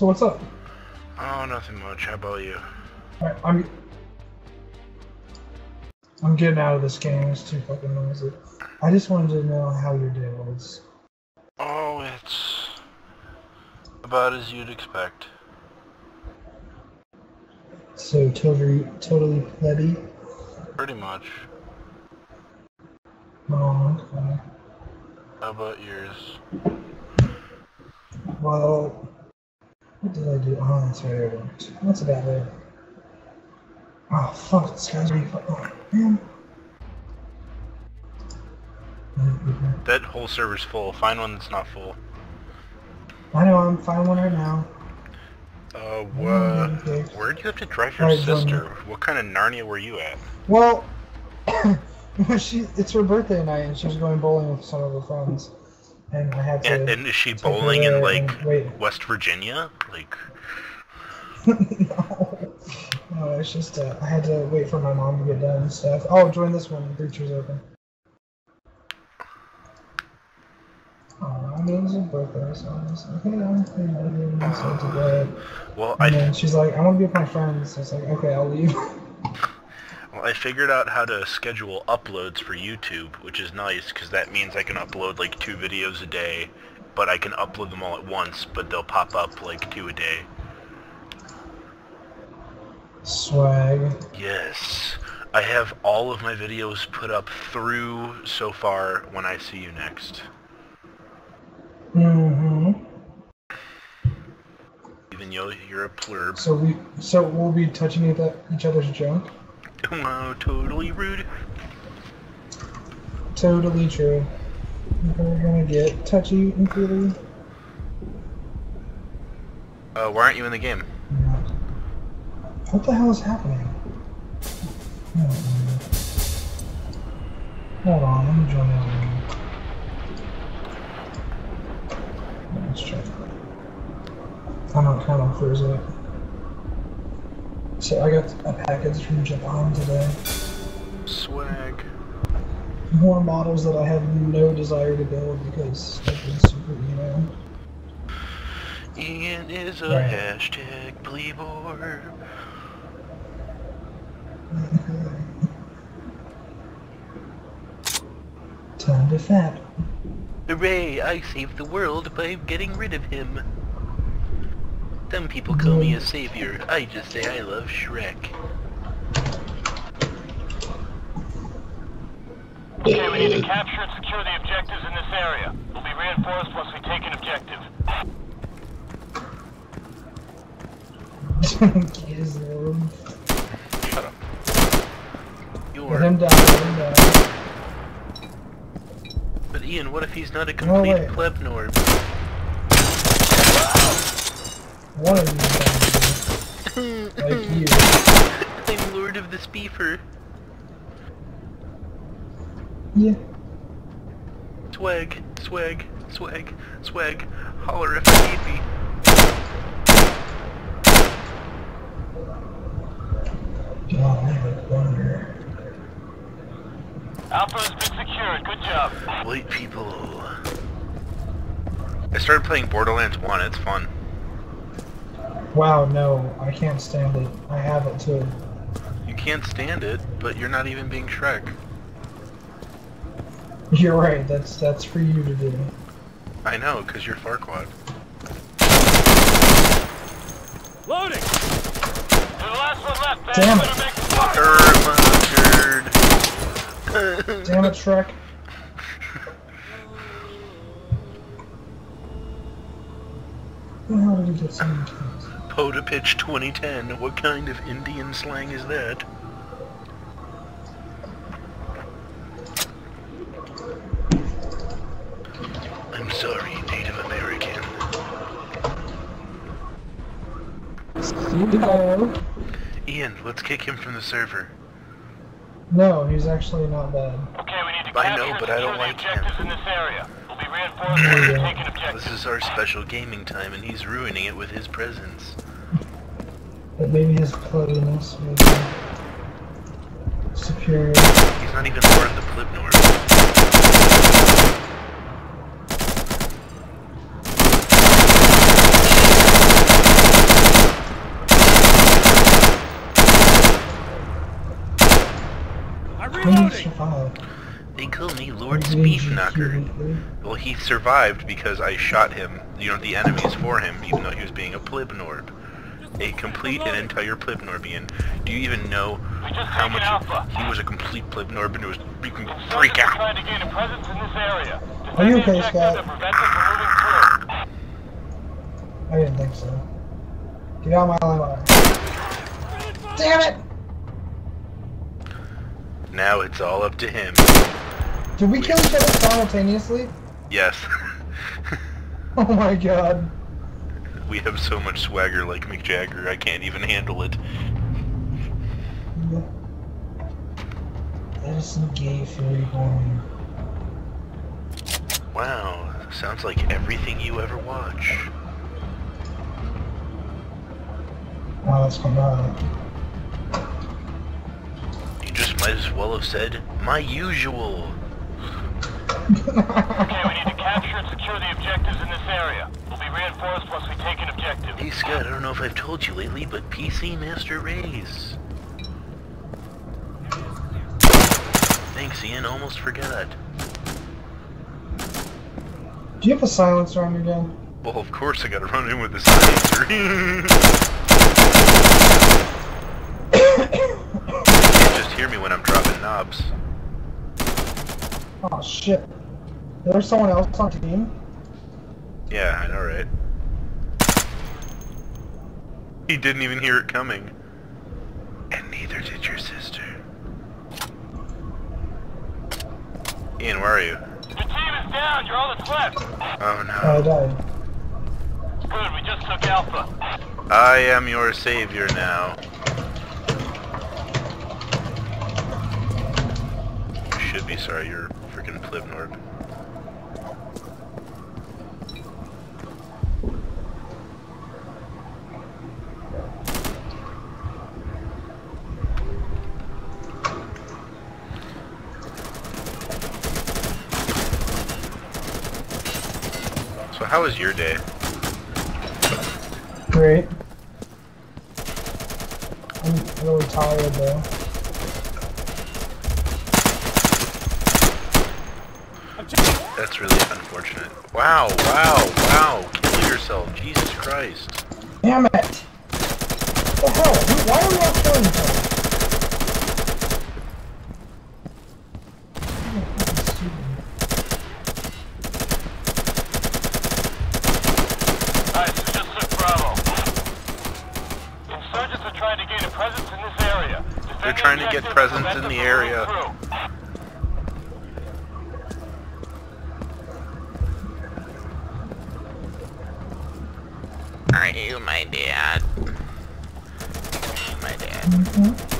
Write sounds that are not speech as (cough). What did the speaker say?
So what's up? Oh, nothing much. How about you? I'm I'm getting out of this game. It's too fucking noisy. I just wanted to know how your day was. Oh, it's about as you'd expect. So totally, totally plebby. Pretty much. Oh, okay. How about yours? Well, what did I do? Oh, that's right. I didn't. That's about it. Oh fuck! This guy's really fucking. Oh, man. That whole server's full. Find one that's not full. I know. I'm finding one right now. Uh, okay. where'd you have to drive your join sister? What kind of Narnia were you at? Well, (coughs) she it's her birthday night and she was going bowling with some of her friends, and I had to. And, and is she bowling in like wait. West Virginia? Like, no, (laughs) no, it's just uh, I had to wait for my mom to get done and stuff. Oh, join this one. The Breacher's open. Oh, I mean, it was her birthday, so I was like, hey, I'm video games so to bed. well, And I then she's like, I want to be with my friends. So I was like, okay, I'll leave. (laughs) well, I figured out how to schedule uploads for YouTube, which is nice because that means I can upload like two videos a day, but I can upload them all at once, but they'll pop up like two a day. Swag. Yes. I have all of my videos put up through so far when I see you next. Mm-hmm. Even though you're a plurb. So we, so we'll be touching each each other's junk. (laughs) Wow, totally rude. Totally true. We're gonna get touchy and feely. Uh, why aren't you in the game? What the hell is happening? I don't know. Hold on, let me join the other. Let's that. I'm not kind of it. So I got a package from Japan today. More models that I have no desire to build because they've been super emo. Ian is a Right. hashtag playboy. (laughs) Time to fap. Hooray, I saved the world by getting rid of him. Some people call me a savior. I just say I love Shrek. Okay, we need to capture and secure the objectives in this area. We'll be reinforced once we take an objective. Kiss. Shut up. Let You're... him die, let him die. But Ian, what if he's not a complete wait. pleb norb? One of you died. (laughs) Like you. I'm Lord of the Speaker. Yeah. Swag, swag, swag, swag. Holler if you need me. God, I would wonder. Alpha has been secured. Good job. White people. I started playing Borderlands 1, it's fun. Wow, no, I can't stand it. I have it too. You can't stand it, but you're not even being Shrek. (laughs) You're right. That's that's for you to do. I know, because you're Farquaad. Loading! You're the last one left, man. Damn You it. better make it work. Irma, Damn it, Shrek. How did he get so many kills? Potapitch 2010, what kind of Indian slang is that? I'm sorry, Native American. No. Ian, let's kick him from the server. No, he's actually not bad. Okay, we need to I know, but I don't like him. objectives in this area. We'll be reinforced once we take an objective. This is our special gaming time, and he's ruining it with his presence. But maybe his cleverness was superior. He's not even part of the Plibnor. How do you survive? They call me Lord Are you Beef GQ Knocker. weekly? Well, he survived because I shot him, you know, the enemies for him, even though he was being a Plibnorb. A complete and entire Plibnorbian. Do you even know how much Alpha. he was a complete Plibnorb and it was freaking Insurgents freak out? to gain a presence in this area. Are you okay, Scott? and prevent them from moving through. I didn't think so. Get out of my line. Damn it! Now it's all up to him. Did we kill each other simultaneously? Yes. (laughs) Oh my god. we have so much swagger like Mick Jagger, I can't even handle it. That is some gay fury going. Wow, sounds like everything you ever watch. Wow, that's come out. You just might as well have said, my usual. Okay, we need to capture and secure the objectives in this area. We'll be reinforced once we take an objective. Hey Scott, I don't know if I've told you lately, but PC Master Race. Thanks Ian, almost forgot. Do you have a silencer on your gun? Well, of course I gotta run in with the silencer. (laughs) you just hear me when I'm dropping knobs. Oh shit. There's someone else on team? Yeah, I know, right? He didn't even hear it coming. And neither did your sister. Ian, where are you? Your team is down. You're all that's left. Oh no. Oh, I died. Good, we just took Alpha. I am your savior now. Be sorry, you're freaking Plivnord. So how was your day? Great. I'm really tired though. That's really unfortunate. Wow, wow, wow. Kill yourself. Jesus Christ. Damn it! What the hell? Who- Why are we all killing each other? You're fucking stupid. Nice, we just took Bravo. Insurgents are trying to gain a presence in this area. They're trying to get presence in the area. moving through. Are you my dad? My dad. Mhm.